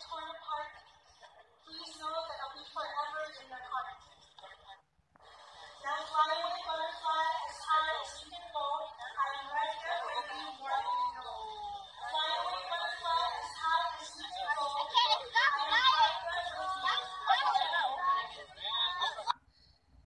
torn apart.